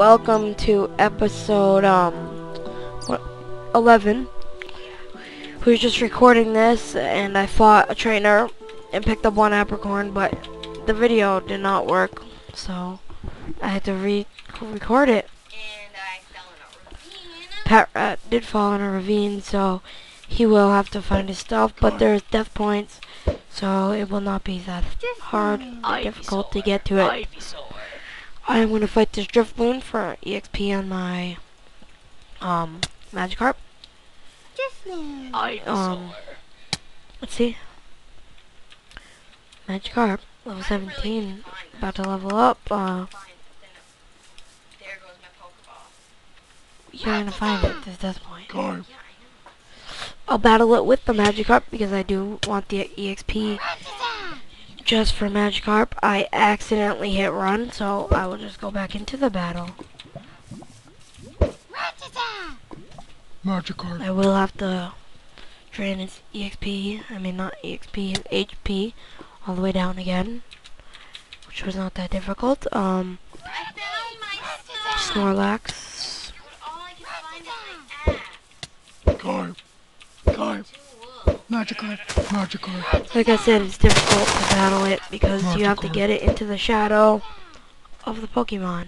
welcome to episode um what 11. We were just recording this and I fought a trainer and picked up one apricorn, but the video did not work, so I had to re record it. and I fell in a ravine. Pat Rat did fall in a ravine, so he will have to find his stuff, but there's death points, so it will not be that hard or difficult to get to it. I am going to fight this Drifloon for EXP on my um Magikarp. Um, let's see. Magikarp, level 17, about to level up. Uh, Fine, but then it- there goes my Pokeball. you're gonna find it. There's death point. Yeah, I know. I'll battle it with the Magikarp because I do want the EXP just for Magikarp. I accidentally hit run, so I will just go back into the battle. Magikarp. I will have to drain its EXP, I mean not EXP, his HP, all the way down again, which was not that difficult. Um, I found my. Snorlax, But all Magikarp. Magikarp. like I said, it's difficult to battle it because you have to get it into the shadow of the Pokemon.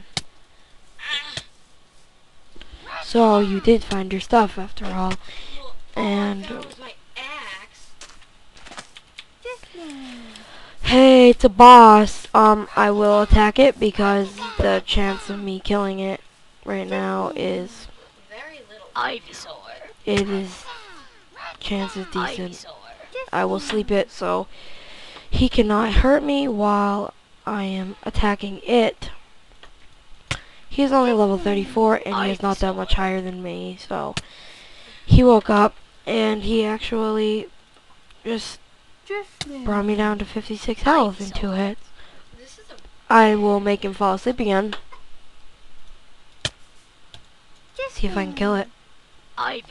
So you did find your stuff after all, and That was my axe. hey, it's a boss. Um, I will attack it because the chance of me killing it right now is Very little. Ivysaur. it is chance is decent. I will sleep it so he cannot hurt me while I am attacking it. He's only level 34 and he is not that much higher than me, so he woke up and he actually just brought me down to 56 health in two hits. This is a I will make him fall asleep again. See if I can kill it.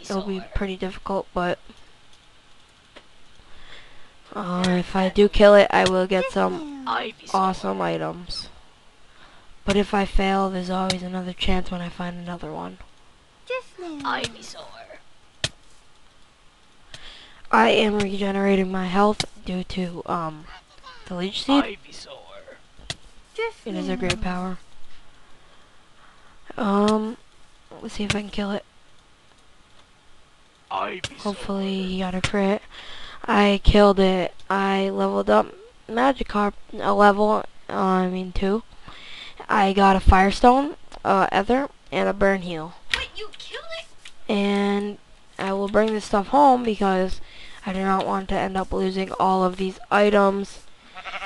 It'll be pretty difficult, but uh, if I do kill it, I will get some awesome items. But if I fail, there's always another chance when I find another one. Ivysaur. I am regenerating my health due to um the leech seed. Ivysaur. It is a great power. Um, let's see if I can kill it. Ivysaur. Hopefully he got a crit. I killed it. I leveled up Magikarp a level, uh, I mean two. I got a Firestone, uh, Ether, and a Burn Heal. Wait, you killed it? And I will bring this stuff home because I do not want to end up losing all of these items.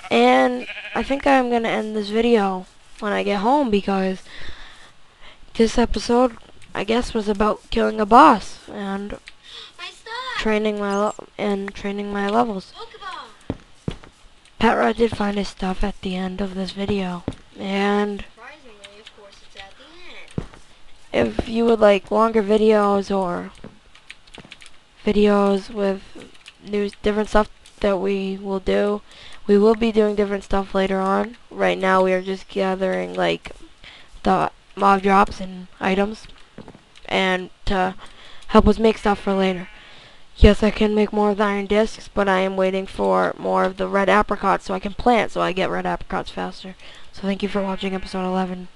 And I think I'm going to end this video when I get home because this episode, I guess, was about killing a boss and. Training my and training my levels. Pat Rod did find his stuff at the end of this video. And if you would like longer videos or videos with new different stuff that we will do, we will be doing different stuff later on. Right now we are just gathering like the mob drops and items and to help us make stuff for later. Yes, I can make more of the iron discs, but I am waiting for more of the red apricorns so I can plant so I get red apricorns faster. So thank you for watching episode 11.